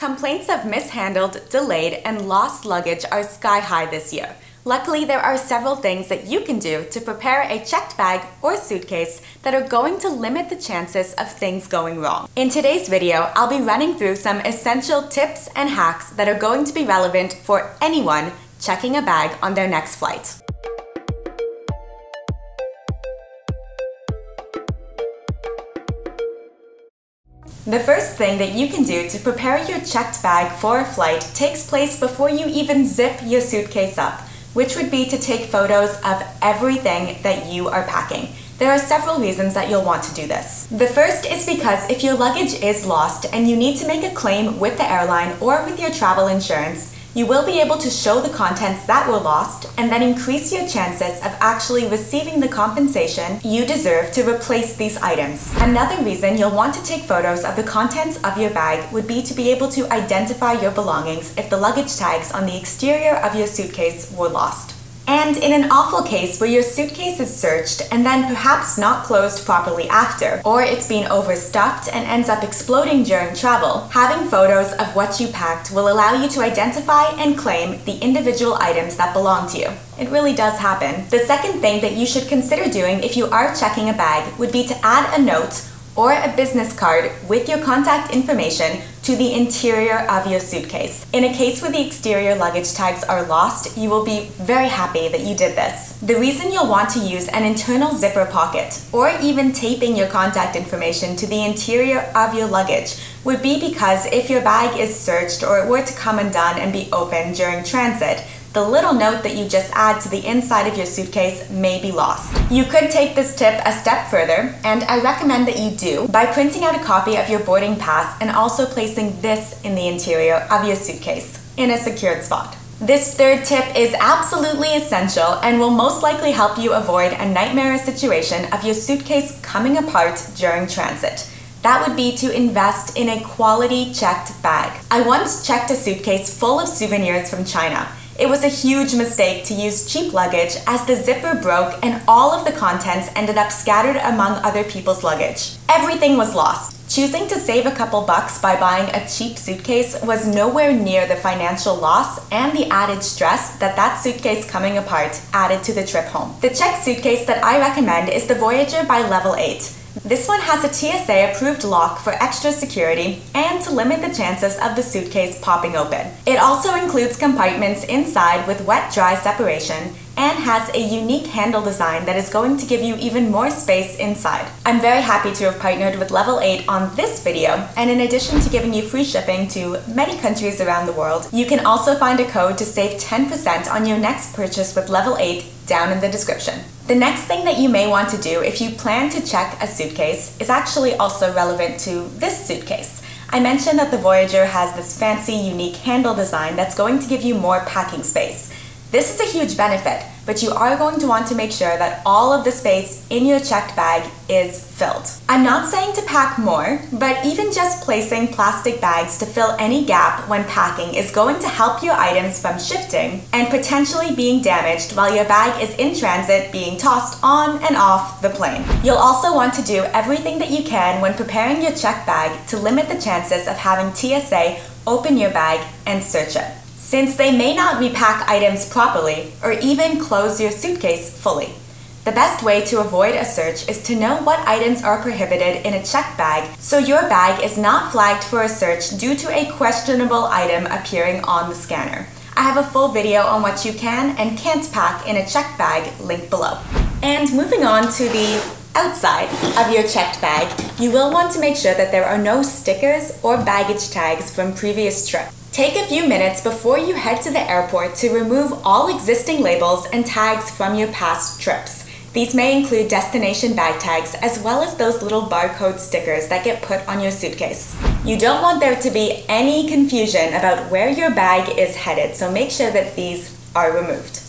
Complaints of mishandled, delayed, and lost luggage are sky high this year. Luckily, there are several things that you can do to prepare a checked bag or suitcase that are going to limit the chances of things going wrong. In today's video, I'll be running through some essential tips and hacks that are going to be relevant for anyone checking a bag on their next flight. The first thing that you can do to prepare your checked bag for a flight takes place before you even zip your suitcase up, which would be to take photos of everything that you are packing. There are several reasons that you'll want to do this. The first is because if your luggage is lost and you need to make a claim with the airline or with your travel insurance, you will be able to show the contents that were lost and then increase your chances of actually receiving the compensation you deserve to replace these items. Another reason you'll want to take photos of the contents of your bag would be to be able to identify your belongings if the luggage tags on the exterior of your suitcase were lost. And in an awful case where your suitcase is searched and then perhaps not closed properly after, or it's been overstuffed and ends up exploding during travel, having photos of what you packed will allow you to identify and claim the individual items that belong to you. It really does happen. The second thing that you should consider doing if you are checking a bag would be to add a note or a business card with your contact information to the interior of your suitcase. In a case where the exterior luggage tags are lost, you will be very happy that you did this. The reason you'll want to use an internal zipper pocket or even taping your contact information to the interior of your luggage would be because if your bag is searched or it were to come undone and be opened during transit, the little note that you just add to the inside of your suitcase may be lost. You could take this tip a step further, and I recommend that you do by printing out a copy of your boarding pass and also placing this in the interior of your suitcase in a secured spot. This third tip is absolutely essential and will most likely help you avoid a nightmare situation of your suitcase coming apart during transit. That would be to invest in a quality checked bag. I once checked a suitcase full of souvenirs from China it was a huge mistake to use cheap luggage as the zipper broke and all of the contents ended up scattered among other people's luggage. Everything was lost. Choosing to save a couple bucks by buying a cheap suitcase was nowhere near the financial loss and the added stress that that suitcase coming apart added to the trip home. The checked suitcase that I recommend is the Voyager by Level 8. This one has a TSA approved lock for extra security and to limit the chances of the suitcase popping open. It also includes compartments inside with wet-dry separation and has a unique handle design that is going to give you even more space inside. I'm very happy to have partnered with Level 8 on this video, and in addition to giving you free shipping to many countries around the world, you can also find a code to save 10% on your next purchase with Level 8 down in the description. The next thing that you may want to do if you plan to check a suitcase is actually also relevant to this suitcase. I mentioned that the Voyager has this fancy, unique handle design that's going to give you more packing space. This is a huge benefit, but you are going to want to make sure that all of the space in your checked bag is filled. I'm not saying to pack more, but even just placing plastic bags to fill any gap when packing is going to help your items from shifting and potentially being damaged while your bag is in transit being tossed on and off the plane. You'll also want to do everything that you can when preparing your checked bag to limit the chances of having TSA open your bag and search it since they may not repack items properly or even close your suitcase fully. The best way to avoid a search is to know what items are prohibited in a checked bag so your bag is not flagged for a search due to a questionable item appearing on the scanner. I have a full video on what you can and can't pack in a checked bag linked below. And moving on to the outside of your checked bag, you will want to make sure that there are no stickers or baggage tags from previous trips. Take a few minutes before you head to the airport to remove all existing labels and tags from your past trips. These may include destination bag tags as well as those little barcode stickers that get put on your suitcase. You don't want there to be any confusion about where your bag is headed, so make sure that these are removed.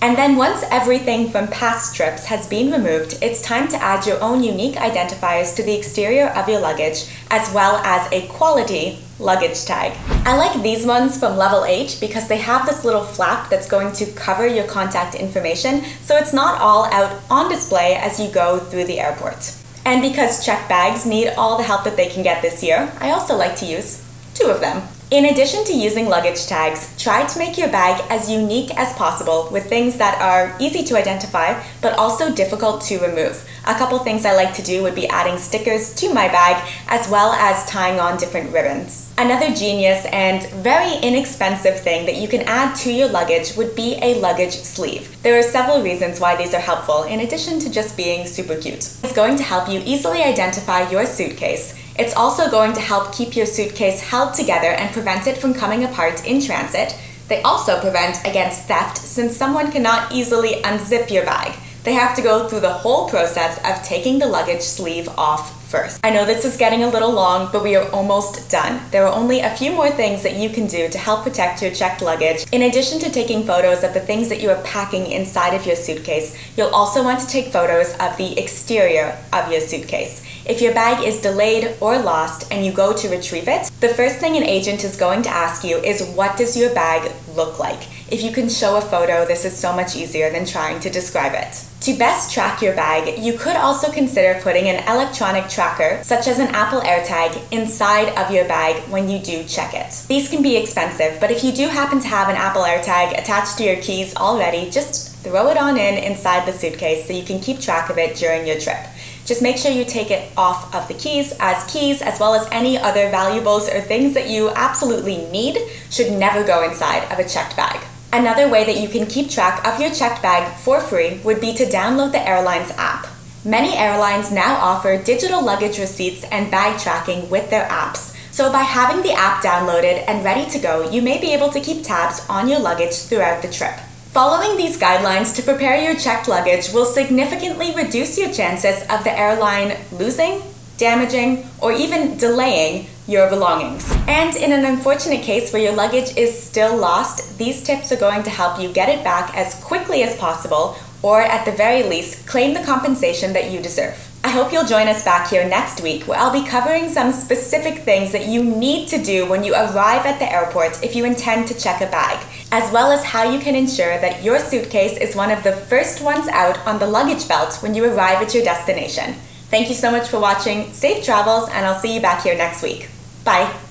And then once everything from past trips has been removed, it's time to add your own unique identifiers to the exterior of your luggage, as well as a quality luggage tag. I like these ones from Level 8 because they have this little flap that's going to cover your contact information, so it's not all out on display as you go through the airport. And because check bags need all the help that they can get this year, I also like to use two of them. In addition to using luggage tags, try to make your bag as unique as possible with things that are easy to identify but also difficult to remove. A couple things I like to do would be adding stickers to my bag as well as tying on different ribbons. Another genius and very inexpensive thing that you can add to your luggage would be a luggage sleeve. There are several reasons why these are helpful in addition to just being super cute. It's going to help you easily identify your suitcase it's also going to help keep your suitcase held together and prevent it from coming apart in transit. They also prevent against theft since someone cannot easily unzip your bag. They have to go through the whole process of taking the luggage sleeve off first. I know this is getting a little long, but we are almost done. There are only a few more things that you can do to help protect your checked luggage. In addition to taking photos of the things that you are packing inside of your suitcase, you'll also want to take photos of the exterior of your suitcase. If your bag is delayed or lost and you go to retrieve it, the first thing an agent is going to ask you is what does your bag look like? If you can show a photo, this is so much easier than trying to describe it. To best track your bag, you could also consider putting an electronic tracker, such as an Apple AirTag, inside of your bag when you do check it. These can be expensive, but if you do happen to have an Apple AirTag attached to your keys already, just throw it on in inside the suitcase so you can keep track of it during your trip. Just make sure you take it off of the keys as keys as well as any other valuables or things that you absolutely need should never go inside of a checked bag. Another way that you can keep track of your checked bag for free would be to download the airline's app. Many airlines now offer digital luggage receipts and bag tracking with their apps. So by having the app downloaded and ready to go, you may be able to keep tabs on your luggage throughout the trip. Following these guidelines to prepare your checked luggage will significantly reduce your chances of the airline losing, damaging, or even delaying your belongings. And in an unfortunate case where your luggage is still lost, these tips are going to help you get it back as quickly as possible, or at the very least, claim the compensation that you deserve. I hope you'll join us back here next week where I'll be covering some specific things that you need to do when you arrive at the airport if you intend to check a bag, as well as how you can ensure that your suitcase is one of the first ones out on the luggage belt when you arrive at your destination. Thank you so much for watching, safe travels, and I'll see you back here next week. Bye.